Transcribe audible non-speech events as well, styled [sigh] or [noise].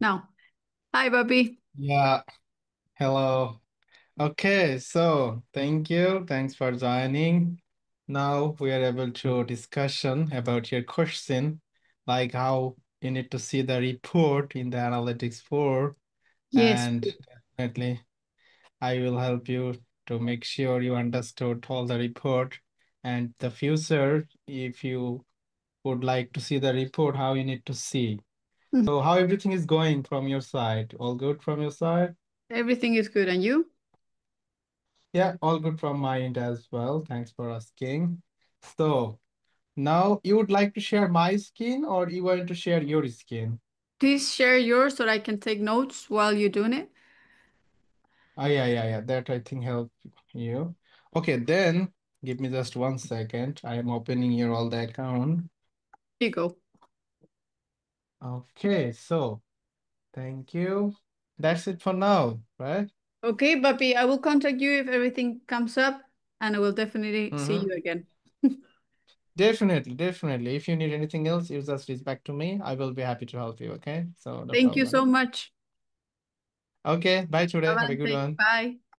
Now, hi, Bappi. Yeah, hello. Okay, so thank you. Thanks for joining. Now we are able to discussion about your question, like how you need to see the report in the analytics 4, Yes, and definitely I will help you to make sure you understood all the report and the future if you would like to see the report, how you need to see. Mhm. So how everything is going from your side? All good from your side? everything is good. And you? Yeah, all good from my end as well. Thanks for asking. So now you would like to share my skin or you want to share your skin? Please share yours so I can take notes while you're doing it. Oh, yeah, yeah, yeah. That I think help you. Okay, then give me just one second. I am opening here all the account. Here you go. Okay, so thank you. That's it for now, right? Okay, Bappi, I will contact you if everything comes up, and I will definitely see Mm-hmm. you again. [laughs] Definitely, definitely. If you need anything else, you just reach back to me. I will be happy to help you. Okay, so no Thank you so much. Okay, bye today. Have a good one. Bye.